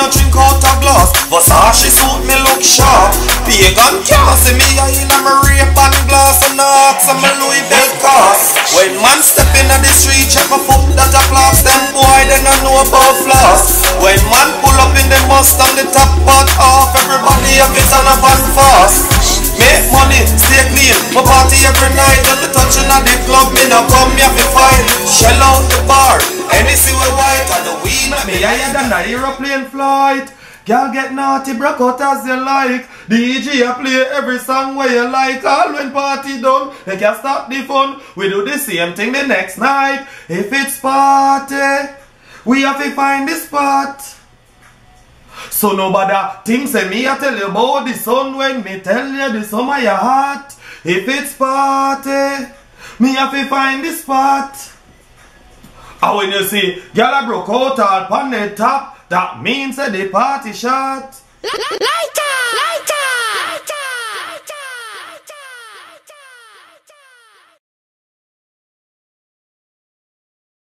no drink out a glass Versace suit me look sharp. Pagan can't see me I in a me Ray-Ban glass. And ask some Louis belt cost When man step in the street check my foot that a class Then boy they no know about floss. When man pull up in the Mustang the top part off Everybody have it on a van fast. Make money, stay clean. My party every night And the touching of the club Me no come here fi fight And Me higher than a aeroplane flight. Girl get naughty, broke out as you like. DJ a play every song where you like. All when party done, they can stop the fun. We do the same thing the next night. If it's party We have to find the spot. So nobody thinks say me I tell you about the sun when me tell you the summer your heart. If it's party, me have to find the spot. And when you see girl I broke out all on the top, that means that the party shot.